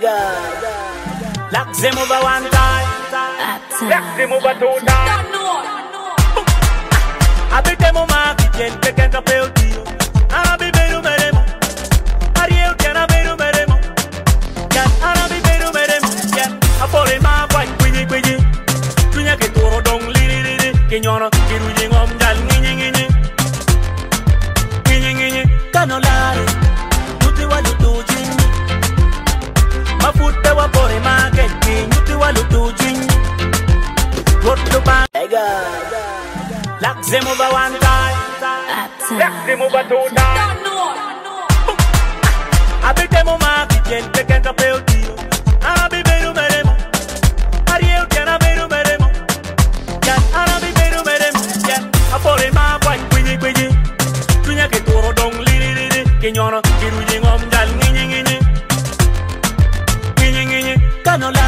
Lock them over one time. Lock them over two times. Abite mo ma kitchen peken ka pel tio. Arabi beru meremo. Ariel. Kinyono kiruji ngom jal nginyi nginyi. Nginyi nginyi. Kanolare. Tuti Rotu bang. Lock them over one time. Lock them over two times. Abite mo ma kitchen peken ka pel tio. Arabi beru meremo. Ariel tiana beru meremo. Yan arabi beru meremo. Yan apore ma kwai kwiji kwiji. Tunya ke toro dong liri liri. Kinyono kiruji ngom jal nginyi nginyi. Nginyi nginyi. Kanola